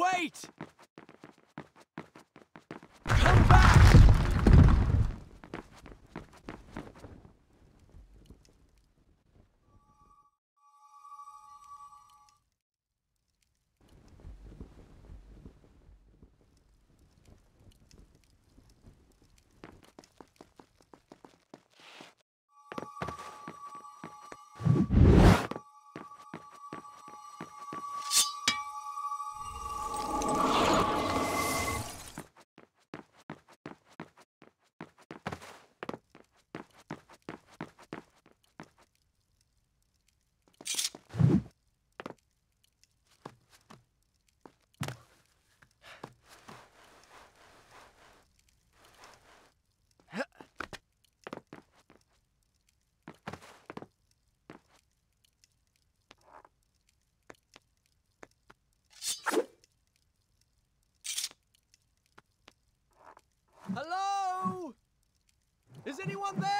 Wait! Come back! Hello? Is anyone there?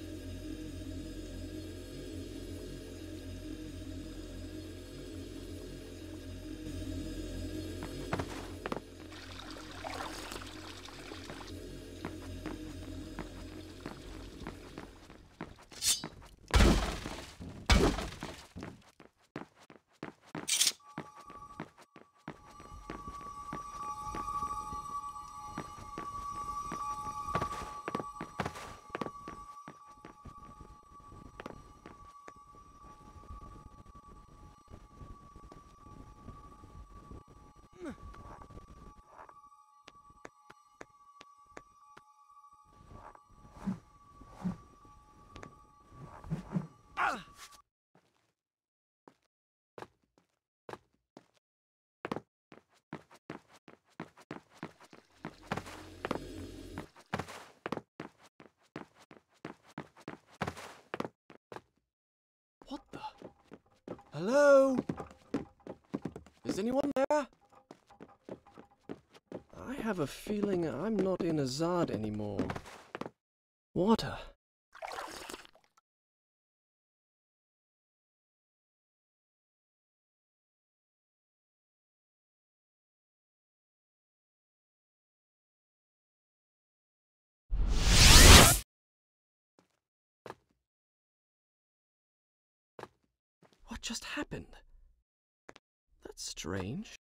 Hello? Is anyone there? I have a feeling I'm not in Azad anymore. Water. What just happened? That's strange.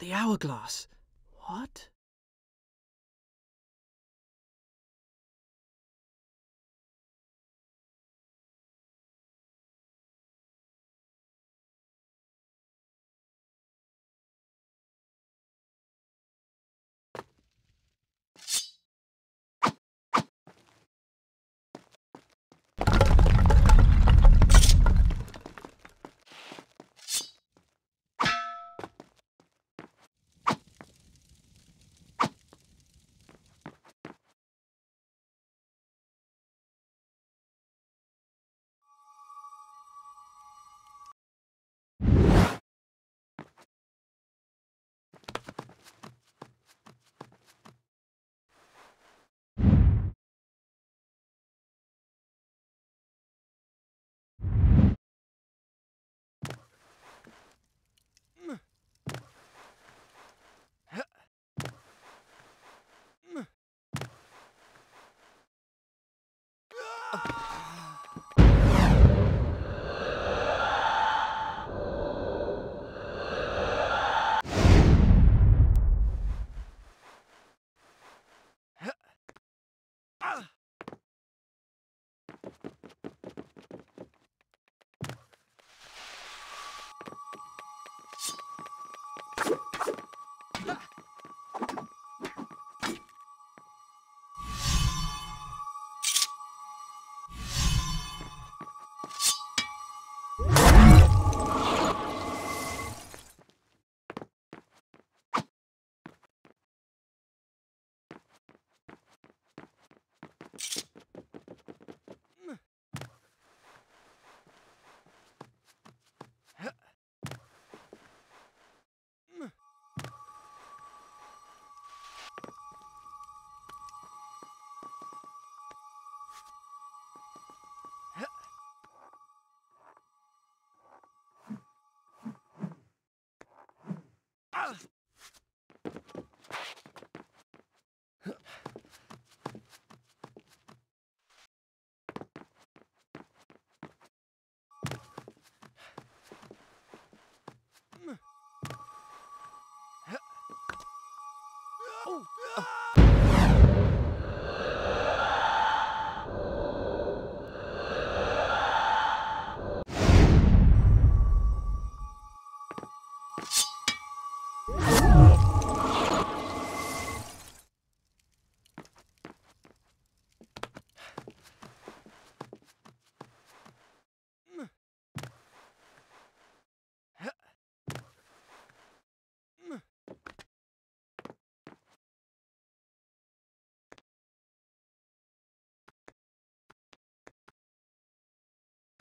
The hourglass. What?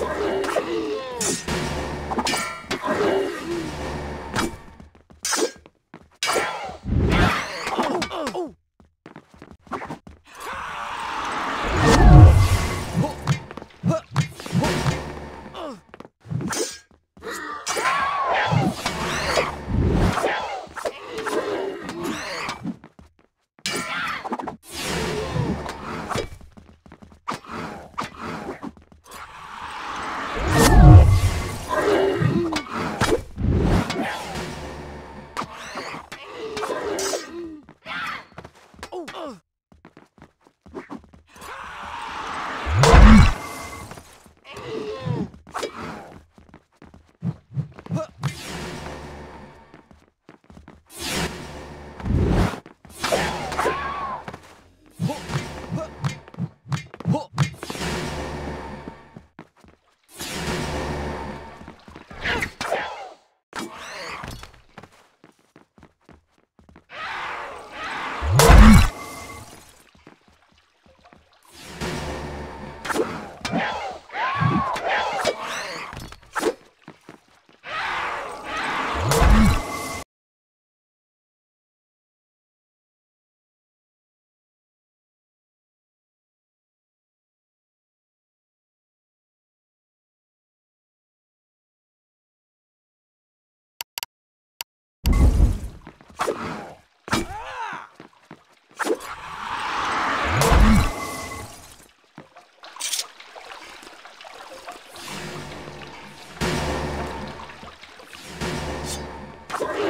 Thank you. Okay.